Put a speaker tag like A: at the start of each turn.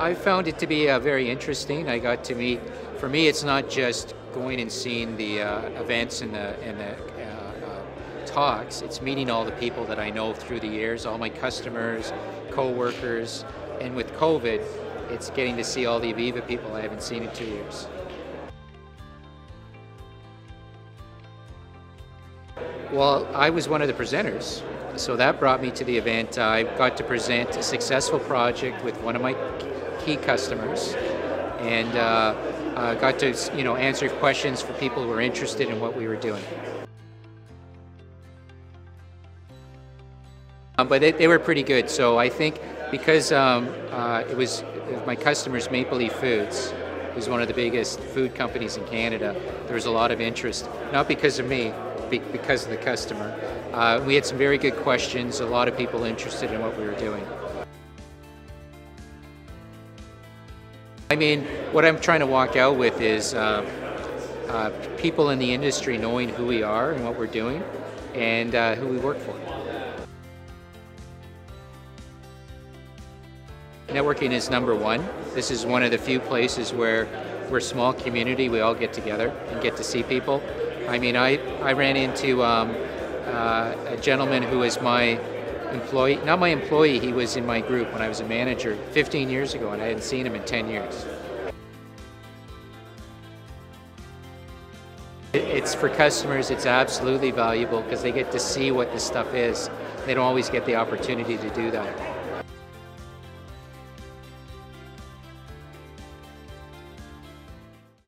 A: I found it to be uh, very interesting. I got to meet, for me, it's not just going and seeing the uh, events and the, and the uh, uh, talks, it's meeting all the people that I know through the years, all my customers, co-workers, and with COVID, it's getting to see all the AVEVA people I haven't seen in two years. Well, I was one of the presenters, so that brought me to the event. I got to present a successful project with one of my key customers, and uh, uh, got to you know answer questions for people who were interested in what we were doing. Um, but they, they, were pretty good. So I think because um, uh, it was my customers, Maple Leaf Foods, who's one of the biggest food companies in Canada, there was a lot of interest. Not because of me, because of the customer. Uh, we had some very good questions, a lot of people interested in what we were doing. I mean, what I'm trying to walk out with is uh, uh, people in the industry knowing who we are and what we're doing and uh, who we work for. Networking is number one. This is one of the few places where we're a small community, we all get together and get to see people. I mean, I, I ran into um, uh, a gentleman who is my employee, not my employee, he was in my group when I was a manager 15 years ago and I hadn't seen him in 10 years. It's for customers, it's absolutely valuable because they get to see what this stuff is. They don't always get the opportunity to do that.